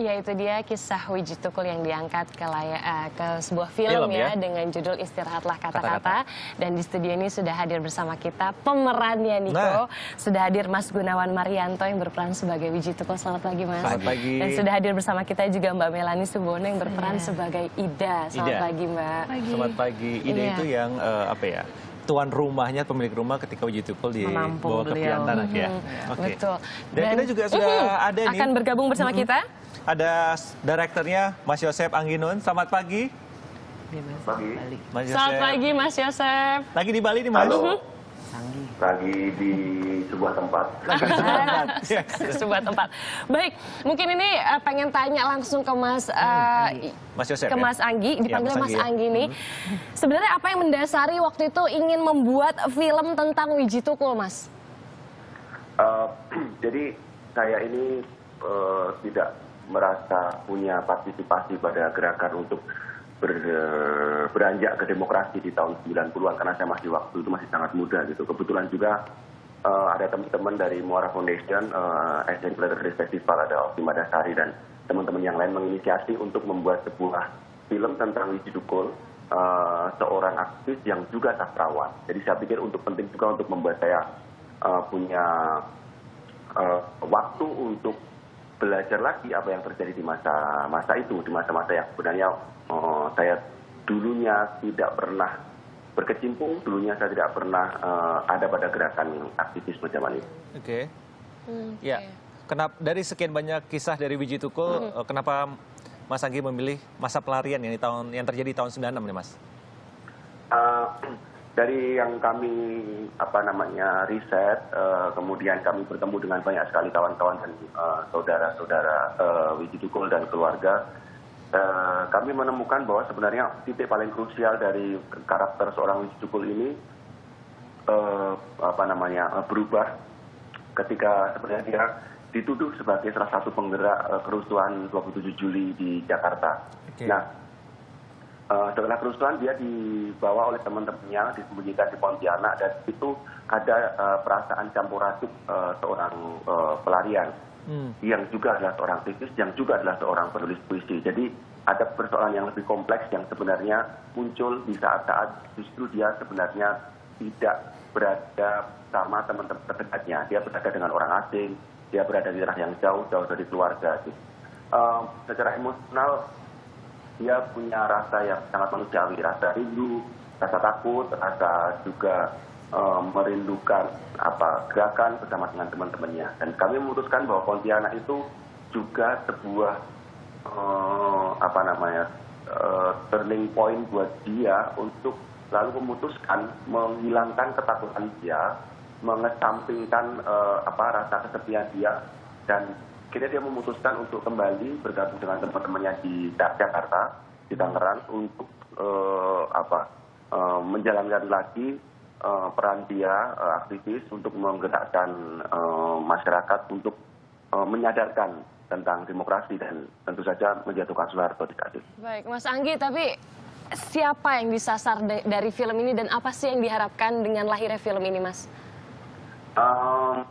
Ya itu dia kisah Wiji Tukul yang diangkat ke, layar, uh, ke sebuah film, film ya, ya dengan judul Istirahatlah Kata-Kata. Dan di studio ini sudah hadir bersama kita pemerannya Niko. Nah. Sudah hadir Mas Gunawan Marianto yang berperan sebagai Wiji Tukul. Selamat pagi Mas. Selamat pagi. Dan sudah hadir bersama kita juga Mbak Melani Subono yang berperan yeah. sebagai Ida. Selamat Ida. pagi Mbak. Pagi. Selamat pagi. Ida yeah. itu yang uh, apa ya? tuan rumahnya pemilik rumah ketika Uji Tukul dibawa ke Piantanak ya. Mm -hmm. Okay. Betul. Dan, Dan kita juga sudah mm -hmm. ada nih. Akan bergabung bersama mm -hmm. kita. Ada direkturnya Mas Yosep Angginun. Selamat pagi. Pagi. Mas Selamat pagi Mas Yosep. Lagi di Bali nih Mas? Halo. Lagi di sebuah tempat. sebuah tempat. Baik, mungkin ini uh, pengen tanya langsung ke Mas uh, Mas Yosef, ke ya? Mas Anggi, iya, dipanggil ya, Mas, Anggi, Mas Anggi nih. Hmm. Sebenarnya apa yang mendasari waktu itu ingin membuat film tentang Wiji Tukul, Mas? Uh, jadi saya ini uh, tidak merasa punya partisipasi pada gerakan untuk ber, beranjak ke demokrasi di tahun 90-an karena saya masih waktu itu masih sangat muda gitu. Kebetulan juga uh, ada teman-teman dari Muara Foundation, uh, Asian Planetary Festival, ada Oki Madasari dan teman-teman yang lain menginisiasi untuk membuat sebuah film tentang Wiji Dukul, uh, seorang aktivis yang juga sastrawan. Jadi saya pikir untuk penting juga untuk membuat saya uh, punya uh, waktu untuk belajar lagi apa yang terjadi di masa masa itu, di masa-masa yang sebenarnya uh, saya dulunya tidak pernah berkecimpung, dulunya saya tidak pernah uh, ada pada gerakan aktivisme zaman itu. Oke. Okay. Hmm, ya. Kenapa dari sekian banyak kisah dari Wiji Tukul, hmm. kenapa Mas Anggi memilih masa pelarian yang di tahun yang terjadi tahun 96 nih, Mas? Dari yang kami apa namanya riset, uh, kemudian kami bertemu dengan banyak sekali kawan-kawan dan saudara-saudara uh, Wiji Tukul dan keluarga, kami menemukan bahwa sebenarnya titik paling krusial dari karakter seorang Wiji Tukul ini apa namanya berubah ketika sebenarnya dia dituduh sebagai salah satu penggerak uh, kerusuhan 27 Juli di Jakarta. Okay. Nah, setelah kerusuhan dia dibawa oleh teman-temannya disembunyikan di Pontianak dan itu ada uh, perasaan campur aduk uh, seorang uh, pelarian hmm. yang juga adalah seorang aktivis, yang juga adalah seorang penulis puisi. Jadi ada persoalan yang lebih kompleks yang sebenarnya muncul di saat-saat justru dia sebenarnya tidak berada sama teman-teman terdekatnya. Dia berada dengan orang asing, dia berada di daerah yang jauh jauh dari keluarga gitu. Uh, secara emosional dia punya rasa yang sangat manusiawi rasa rindu rasa takut rasa juga uh, merindukan apa gerakan bersama dengan teman-temannya. Dan kami memutuskan bahwa Pontianak itu juga sebuah uh, apa namanya uh, turning point buat dia untuk lalu memutuskan menghilangkan ketakutan dia mengesampingkan uh, apa rasa kesepian dia dan kira dia memutuskan untuk kembali bergabung dengan teman-temannya di Jakarta di Tangerang untuk uh, apa uh, menjalankan lagi uh, peran dia uh, aktivis untuk menggerakkan uh, masyarakat untuk uh, menyadarkan tentang demokrasi dan tentu saja menjatuhkan Soeharto di saat itu. Baik, Mas Anggi, tapi siapa yang disasar dari film ini dan apa sih yang diharapkan dengan lahirnya film ini, Mas? Um,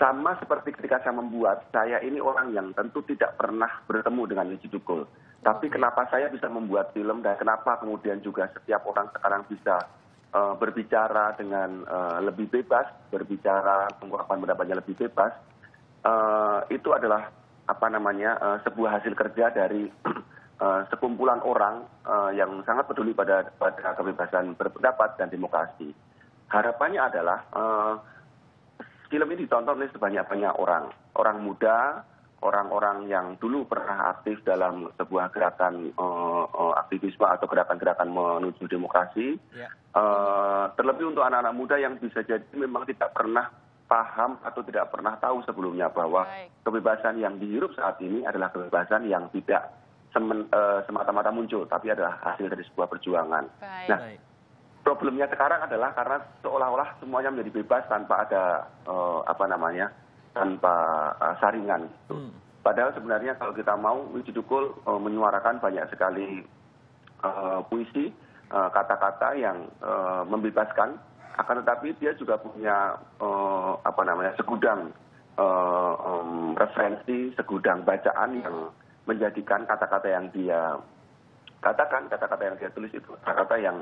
sama seperti ketika saya membuat, saya ini orang yang tentu tidak pernah bertemu dengan Niji Dukul. Tapi kenapa saya bisa membuat film dan kenapa kemudian juga setiap orang sekarang bisa uh, berbicara dengan uh, lebih bebas, berbicara mengungkapkan pendapatnya lebih bebas, uh, itu adalah apa namanya uh, sebuah hasil kerja dari uh, sekumpulan orang uh, yang sangat peduli pada, pada kebebasan berpendapat dan demokrasi. Harapannya adalah uh, film ini ditonton oleh sebanyak-banyak orang. Orang muda, orang-orang yang dulu pernah aktif dalam sebuah gerakan uh, uh, aktivisme atau gerakan-gerakan menuju demokrasi. Yeah. Ya. Uh, terlebih untuk anak-anak muda yang bisa jadi memang tidak pernah paham atau tidak pernah tahu sebelumnya bahwa Baik. kebebasan yang dihirup saat ini adalah kebebasan yang tidak semen, uh, semata-mata muncul, tapi adalah hasil dari sebuah perjuangan. Baik. Nah, problemnya sekarang adalah karena seolah-olah semuanya menjadi bebas tanpa ada uh, apa namanya tanpa uh, saringan gitu. Hmm. Padahal sebenarnya kalau kita mau Wiji Dukul uh, menyuarakan banyak sekali uh, puisi kata-kata uh, yang uh, membebaskan akan tetapi dia juga punya uh, apa namanya segudang uh, um, referensi segudang bacaan yang menjadikan kata-kata yang dia katakan, kata-kata yang dia tulis itu kata-kata yang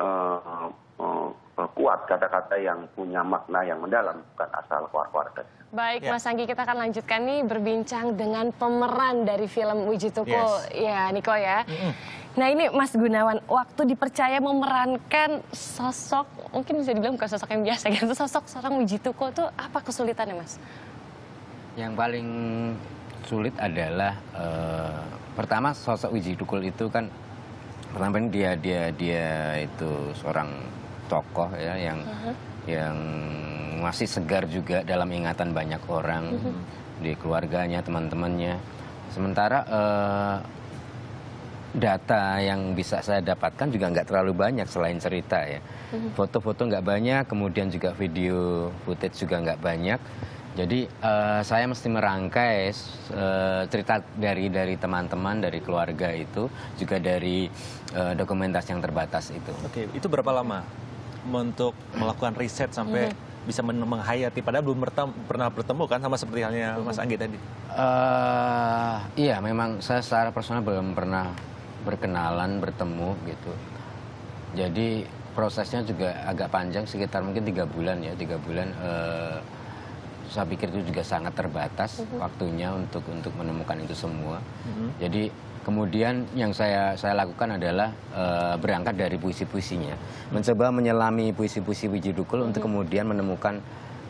uh, uh, kuat, kata-kata yang punya makna yang mendalam, bukan asal keluar-keluar. Baik, ya. Mas Anggi, kita akan lanjutkan nih berbincang dengan pemeran dari film Wiji Tukul. Yes. Ya, Niko ya. Mm -hmm. Nah ini Mas Gunawan, waktu dipercaya memerankan sosok, mungkin bisa dibilang bukan sosok yang biasa, gitu. sosok seorang Wiji Tukul itu apa kesulitannya Mas? Yang paling sulit adalah, uh, pertama sosok Wiji Tukul itu kan, pertama dia dia dia itu seorang tokoh ya yang uh -huh. yang masih segar juga dalam ingatan banyak orang uh -huh. di keluarganya, teman-temannya. Sementara uh, data yang bisa saya dapatkan juga nggak terlalu banyak selain cerita ya. Mhm. Foto-foto nggak banyak, kemudian juga video footage juga nggak banyak. Jadi uh, saya mesti merangkai uh, cerita dari dari teman-teman, dari keluarga itu, juga dari uh, dokumentasi yang terbatas itu. Oke, itu berapa lama untuk melakukan riset sampai -hmm bisa menghayati padahal belum bertemu, pernah bertemu kan sama seperti halnya Mas Anggi tadi. Uh, iya, memang saya secara personal belum pernah berkenalan, bertemu gitu. Jadi prosesnya juga agak panjang, sekitar mungkin tiga bulan ya, tiga bulan. Uh, saya pikir itu juga sangat terbatas uh -huh. waktunya untuk untuk menemukan itu semua. Uh -huh. Jadi Kemudian yang saya saya lakukan adalah uh, berangkat dari puisi-puisinya, mencoba menyelami puisi-puisi Wiji Dukul untuk kemudian menemukan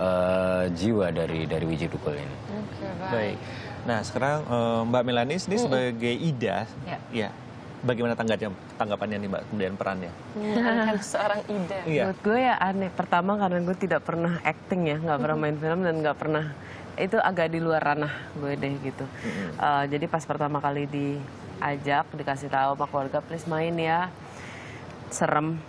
uh, jiwa dari dari Wiji Dukul ini. Okay, baik. baik. Nah sekarang uh, Mbak Melanis ini sebagai Ida, ya. ya bagaimana tanggapnya tanggapannya nih Mbak kemudian perannya? Kan seorang Ida. Iya. Menurut gue ya aneh. Pertama karena gue tidak pernah acting ya, nggak pernah main film dan nggak pernah itu agak di luar ranah gue deh gitu. Mm-hmm. Uh, jadi pas pertama kali diajak dikasih tahu sama keluarga please main ya serem.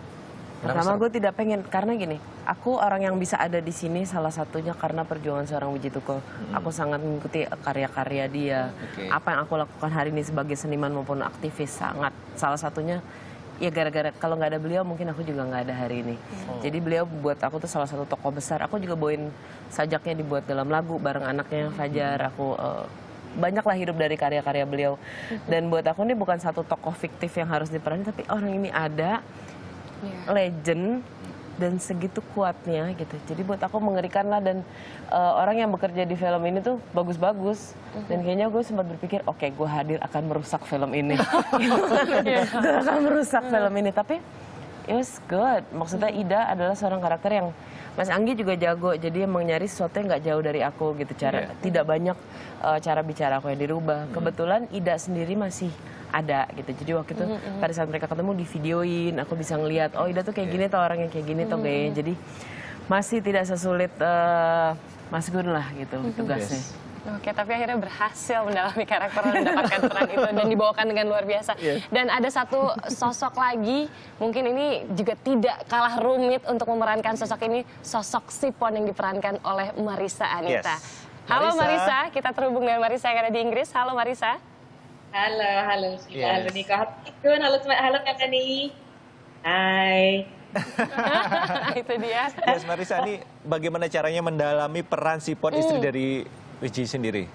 Pertama gue tidak pengen karena gini, aku orang yang bisa ada di sini salah satunya karena perjuangan seorang Wiji Tukul. Mm-hmm. Aku sangat mengikuti karya-karya dia. Okay. Apa yang aku lakukan hari ini sebagai seniman maupun aktivis sangat salah satunya ya gara-gara kalau nggak ada beliau mungkin aku juga nggak ada hari ini. Oh. Jadi beliau buat aku tuh salah satu tokoh besar. Aku juga bawain sajaknya dibuat dalam lagu bareng anaknya Fajar. Aku uh, banyaklah hidup dari karya-karya beliau. Dan buat aku ini bukan satu tokoh fiktif yang harus diperankan, tapi orang ini ada yeah. legend dan segitu kuatnya gitu. Jadi buat aku mengerikan lah dan uh, orang yang bekerja di film ini tuh bagus-bagus mhm. dan kayaknya gue sempat berpikir oke okay, gue hadir akan merusak film ini, iya. gue akan merusak mhm. film ini tapi it was good. Maksudnya mhm. Ida adalah seorang karakter yang Mas Anggi juga jago, jadi emang nyari sesuatu yang nggak jauh dari aku gitu. Cara yeah. tidak banyak uh, cara bicara aku yang dirubah. Kebetulan Ida sendiri masih ada gitu. Jadi waktu itu mm -hmm. pada saat mereka ketemu di videoin, aku bisa ngeliat oh Ida tuh kayak gini tuh orang yang kayak gini tuh kayaknya. Jadi masih tidak sesulit uh, Mas Gun lah gitu mm -hmm. tugasnya. Yes. Oke, tapi akhirnya berhasil mendalami karakter dan mendapatkan peran itu dan dibawakan dengan luar biasa. Yeah. Dan ada satu sosok lagi, mungkin ini juga tidak kalah rumit untuk memerankan sosok ini, sosok Sipon yang diperankan oleh Marisa Anita. Yes. Halo Marisa. Marisa, kita terhubung dengan Marisa yang ada di Inggris. Halo Marisa. Halo, halo Yes. Halo Niko. Halo, halo Kak Kani. Hai. itu dia. Yes, Marisa, ini bagaimana caranya mendalami peran Sipon hmm. istri dari Wiji sendiri?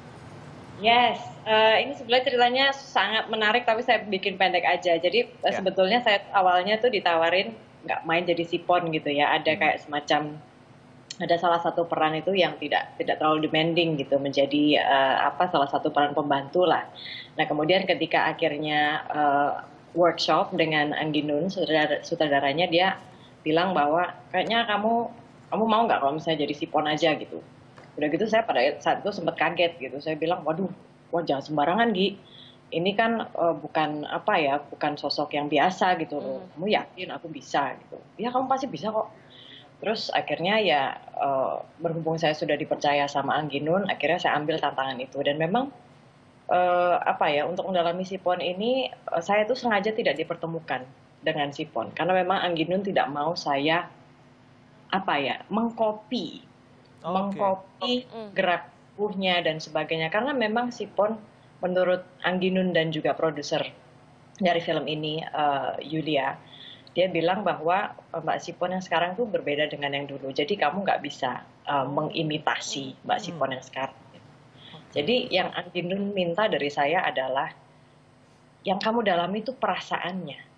Yes, uh, ini sebenarnya ceritanya sangat menarik tapi saya bikin pendek aja. Jadi uh, sebetulnya saya awalnya tuh ditawarin nggak main jadi Sipon gitu ya. Ada hmm. kayak semacam ada salah satu peran itu yang tidak tidak terlalu demanding gitu menjadi uh, apa salah satu peran pembantu lah. Nah kemudian ketika akhirnya uh, workshop dengan Anggi Nun sutradara, sutradaranya dia bilang bahwa kayaknya kamu kamu mau nggak kalau misalnya jadi sipon aja gitu. Udah gitu saya pada saat itu sempat kaget gitu. Saya bilang waduh, wah jangan sembarangan Gi. Ini kan uh, bukan apa ya, bukan sosok yang biasa gitu loh. Hmm. Kamu yakin aku bisa gitu? Ya kamu pasti bisa kok terus akhirnya ya uh, berhubung saya sudah dipercaya sama Angginun akhirnya saya ambil tantangan itu dan memang uh, apa ya untuk mendalami Sipon ini uh, saya tuh sengaja tidak dipertemukan dengan Sipon karena memang Angginun tidak mau saya apa ya mengkopi okay. mengkopi okay. gerak tubuhnya dan sebagainya karena memang Sipon menurut Angginun dan juga produser dari film ini uh, Yulia dia bilang bahwa Mbak Sipon yang sekarang tuh berbeda dengan yang dulu. Jadi kamu nggak bisa uh, mengimitasi Mbak hmm. Sipon yang sekarang. Jadi yang Andi Nun minta dari saya adalah yang kamu dalami itu perasaannya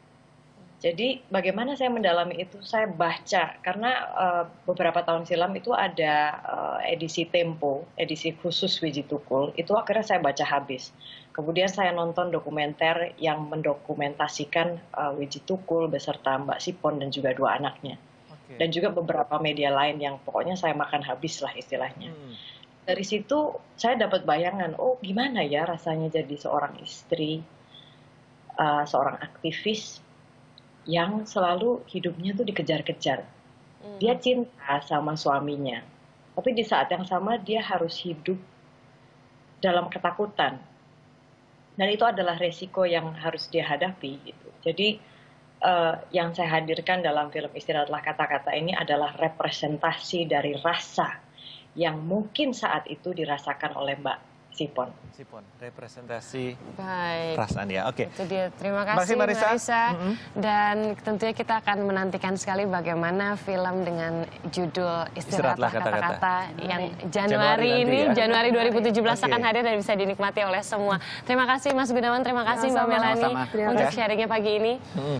jadi bagaimana saya mendalami itu? Saya baca karena uh, beberapa tahun silam itu ada uh, edisi Tempo, edisi khusus Wiji Tukul. Itu akhirnya saya baca habis. Kemudian saya nonton dokumenter yang mendokumentasikan uh, Wiji Tukul beserta Mbak Sipon dan juga dua anaknya. Okay. Dan juga beberapa media lain yang pokoknya saya makan habis lah istilahnya. Hmm. Dari situ saya dapat bayangan, oh gimana ya rasanya jadi seorang istri, uh, seorang aktivis yang selalu hidupnya tuh dikejar-kejar. Hmm. Dia cinta sama suaminya, tapi di saat yang sama dia harus hidup dalam ketakutan. Dan itu adalah resiko yang harus dia hadapi. Gitu. Jadi uh, yang saya hadirkan dalam film Istirahatlah Kata-Kata ini adalah representasi dari rasa yang mungkin saat itu dirasakan oleh Mbak Sipon. Sipon, representasi Baik. perasaan ya. Oke. Okay. Itu dia. Terima kasih, Marisa. Marisa. Mm -hmm. Dan tentunya kita akan menantikan sekali bagaimana film dengan judul Istirahatlah Kata-Kata yang Januari, Januari ini, ya. Januari 2017 okay. akan hadir dan bisa dinikmati oleh semua. Terima kasih Mas Gunawan, terima kasih Mbak Melani untuk sharingnya pagi ini. Mm -hmm.